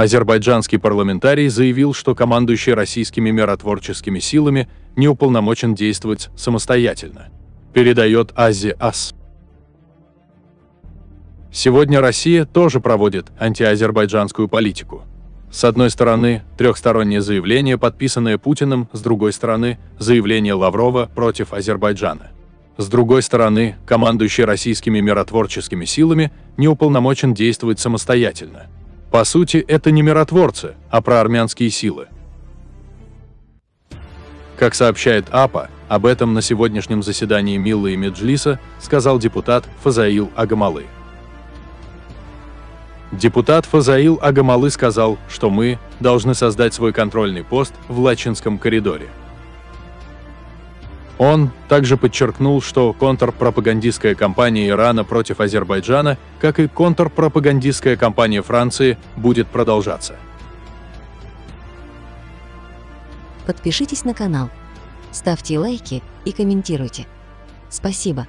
Азербайджанский парламентарий заявил, что командующий российскими миротворческими силами не уполномочен действовать самостоятельно. Передает Ази Ас. Сегодня Россия тоже проводит антиазербайджанскую политику. С одной стороны, трехстороннее заявление, подписанное Путиным, с другой стороны, заявление Лаврова против Азербайджана. С другой стороны, командующий российскими миротворческими силами не уполномочен действовать самостоятельно. По сути, это не миротворцы, а проармянские силы. Как сообщает АПА, об этом на сегодняшнем заседании Миллы и Меджлиса сказал депутат Фазаил Агамалы. Депутат Фазаил Агамалы сказал, что мы должны создать свой контрольный пост в Лачинском коридоре. Он также подчеркнул, что контрпропагандистская кампания Ирана против Азербайджана, как и контрпропагандистская кампания Франции, будет продолжаться. Подпишитесь на канал, ставьте лайки и комментируйте. Спасибо.